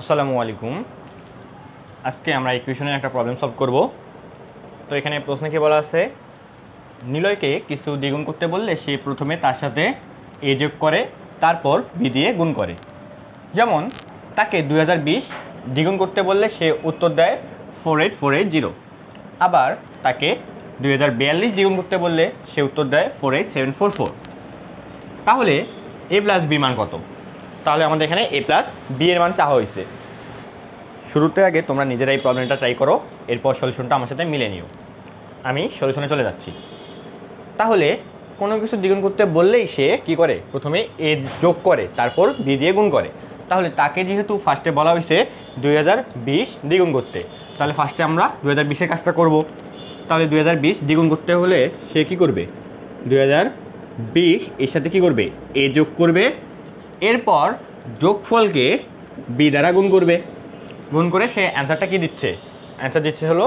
আসসালামু আলাইকুম। আজকে আমরা ইকুয়েশনের একটা প্রবলেম সলভ করব। তো এখানে প্রশ্নে কি বলা আছে? নিলয়কে কিছু দ্বিগুণ করতে বললে সে প্রথমে তার সাথে এ যোগ করে, তারপর বি দিয়ে গুণ করে। যেমন, তাকে দু হাজার বিশ দ্বিগুণ করতে বললে সে উত্তর দেয় four eight four eight zero আবার তাকে দু হাজার বিয়াল্লিশ দ্বিগুণ করতে বললে সে উত্তর দেয় four eight seven four four তাহলে এ প্লাস বি মান কত? তাহলে আমাদের এখানে এ প্লাস বি এর মান চাওয়া হয়েছে। শুরুতে আগে তোমরা নিজেরা এই প্রবলেমটা ট্রাই করো, এরপর সলিউশনটা আমার সাথে মিলে নিও। আমি সলিউশনে চলে যাচ্ছি। তাহলে কোনো কিছু দ্বিগুণ করতে বললেই সে কি করে? প্রথমে এ যোগ করে, তারপর বি দিয়ে গুণ করে। তাহলে তাকে যেহেতু ফার্স্টে বলা হয়েছে দুই হাজার বিশ দ্বিগুণ করতে, তাহলে ফার্স্টে আমরা দুই হাজার বিশের কাজটা করব। তাহলে দু হাজার বিশ দ্বিগুণ করতে হলে সে কি করবে? দুই হাজার বিশ এর সাথে কি করবে? এ যোগ করবে এরপর যোগফলকে বি দ্বারা গুণ করবে। গুণ করে সে অ্যান্সারটা কি দিচ্ছে? অ্যান্সার দিচ্ছে হলো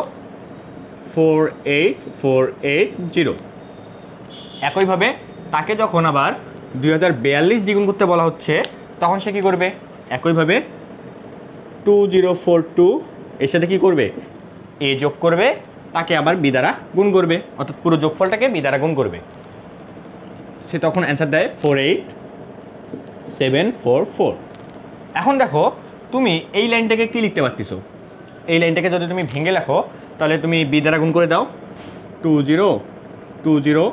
four eight four eight zero একইভাবে তাকে যখন আবার দুই হাজার বিয়াল্লিশ দ্বিগুণ করতে বলা হচ্ছে, তখন সে কী করবে? একইভাবে টু জিরো ফোর টু এর সাথে কী করবে? এ যোগ করবে, তাকে আবার বি দ্বারা গুণ করবে। অর্থাৎ পুরো যোগফলটাকে বি দ্বারা গুণ করবে। সে তখন অ্যান্সার দেয় four eight seven four four এখন দেখো, তুমি এই লাইনটাকে কী লিখতে পারতেছো? এই লাইনটাকে যদি তুমি ভেঙে লেখো, তাহলে তুমি বি দ্বারা গুণ করে দাও। Two zero two zero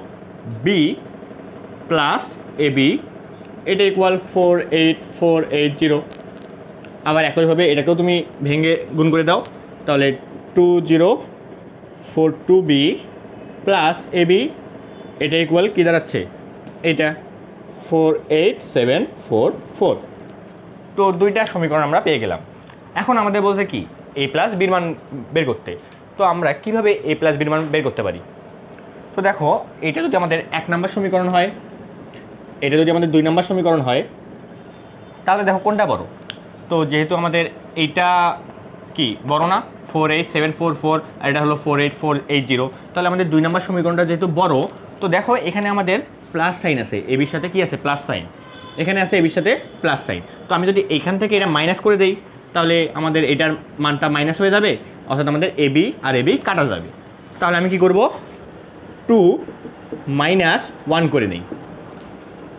B plus A B এটা equal four eight four eight zero আবার একইভাবে এটাকেও তুমি ভেঙে গুণ করে দাও। তাহলে two zero four two B plus A B এটা ইকুয়াল কী দাঁড়াচ্ছে? এটা four eight seven four four তো দুইটা সমীকরণ আমরা পেয়ে গেলাম। এখন আমাদের বলছে কি? এ প্লাস বির মান বের করতে। তো আমরা কীভাবে এ প্লাস বির মান বের করতে পারি? তো দেখো, এটা যদি আমাদের এক নম্বর সমীকরণ হয়, এটা যদি আমাদের দুই নম্বর সমীকরণ হয়, তাহলে দেখো কোনটা বড়? তো যেহেতু আমাদের এইটা কি, বড় না? Four eight seven four four আর এটা হলো four eight four eight zero তাহলে আমাদের দুই নম্বর সমীকরণটা যেহেতু বড়, তো দেখো এখানে আমাদের প্লাস সাইন আছে। এবির সাথে কি আছে? প্লাস সাইন এখানে আছে এবির সাথে প্লাস সাইন তো আমি যদি এখান থেকে এটা মাইনাস করে দেই, তাহলে আমাদের এটার মানটা মাইনাস হয়ে যাবে, অর্থাৎ আমাদের এবি আর এবি কাটা যাবে। তাহলে আমি কি করব? টু মাইনাস ওয়ান করে নেই।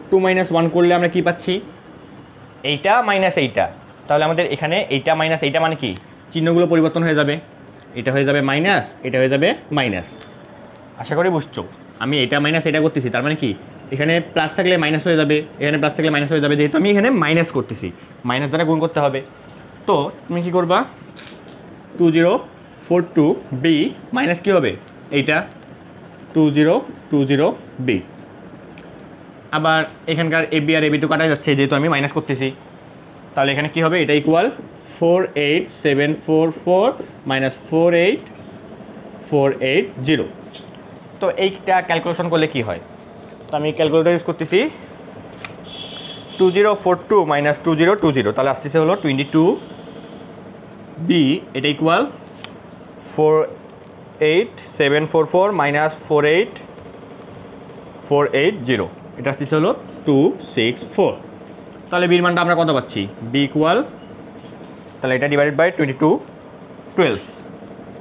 টু মাইনাস ওয়ান করলে আমরা কি পাচ্ছি? এইটা মাইনাস এইটা। তাহলে আমাদের এখানে এইটা মাইনাস এইটা মানে কি? চিহ্নগুলো পরিবর্তন হয়ে যাবে। এটা হয়ে যাবে মাইনাস এটা হয়ে যাবে মাইনাস আশা করি বুঝছ। আমি এটা মাইনাস এটা করতেছি, তার মানে কি? এখানে প্লাস থাকলে মাইনাস হয়ে যাবে, এখানে প্লাস থাকলে মাইনাস হয়ে যাবে, যেহেতু আমি এখানে মাইনাস করতেছি। মাইনাস দ্বারা গুণ করতে হবে। তো, তুমি কী করবা? Two zero four two B minus কী হবে? এইটা। Two zero two zero B আবার এখানকার A B R A B তো কাটা যাচ্ছে, যেহেতু আমি মাইনাস করতেছি। তাহলে এখানে কী হবে? এটা equal four eight seven four four minus four eight four eight zero তো এইটা ক্যালকুলেশন করলে কি হয়? তো আমি ক্যালকুলেটর ইউজ করতেছি। Two zero four two minus two zero two zero তাহলে আসতেছে হলো টোয়েন্টি টু বি এটা equal four eight seven four four minus four eight four eight zero এটা আসতেছে হলো টু সিক্স ফোর তাহলে বির মানটা আমরা কত পাচ্ছি? বি ইকুয়াল তাহলে এটা divided by twenty two twelve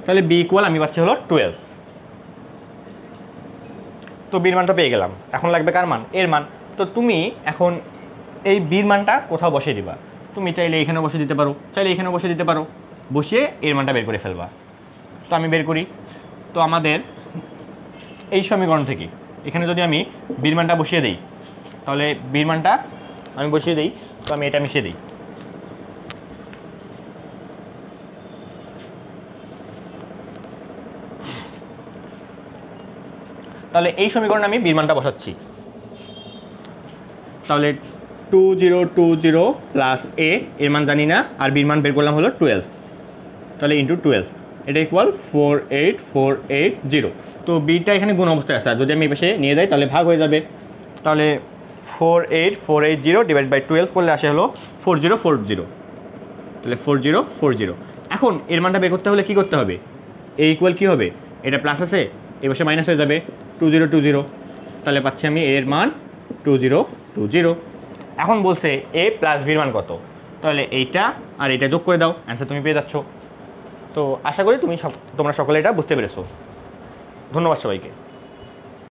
তাহলে বি ইকুয়াল আমি পাচ্ছি হলো টুয়েলভ তো বির মানটা পেয়ে গেলাম। এখন লাগবে কার মান? এর মান। তো তুমি এখন এই বির মানটা কোথাও বসিয়ে দিবা। তুমি চাইলে এখানে বসে দিতে পারো, চাইলে এখানে বসে দিতে পারো। বসিয়ে এর মানটা বের করে ফেলবা। তো আমি বের করি। তো আমাদের এই সমীকরণ থেকে, এখানে যদি আমি বির মানটা বসিয়ে দিই, তাহলে বির মানটা আমি বসিয়ে দিই। তো আমি এটা মিশিয়ে দিই। তাহলে এই সমীকরণে আমি বিরমানটা বসাচ্ছি। তাহলে two zero two zero plus A এর মান জানি না, আর বিরমান বের করলাম হলো টুয়েলভ তাহলে ইন্টু টুয়েলভ এটা equal four eight four eight zero তো বিটা এখানে গুণ অবস্থায় আছে যদি আমি পাশে নিয়ে যাই, তাহলে ভাগ হয়ে যাবে। তাহলে four eight four eight zero divide by twelve করলে আসে হলো ফোর জিরো ফোর জিরো তাহলে ফোর জিরো ফোর জিরো এখন এর মানটা বের করতে হলে কী করতে হবে? এ ইকুয়াল কী হবে? এটা প্লাস আছে এ বসে মাইনাস হয়ে যাবে টু জিরো টু জিরো তাহলে পাচ্ছি আমি এর মান টু জিরো টু জিরো এখন বলছে এ প্লাস বির মান কত? তাহলে এইটা আর এইটা যোগ করে দাও অ্যান্সার তুমি পেয়ে যাচ্ছ। তো আশা করি তুমি সব তোমরা সকলে এটা বুঝতে পেরেছ। ধন্যবাদ সবাইকে।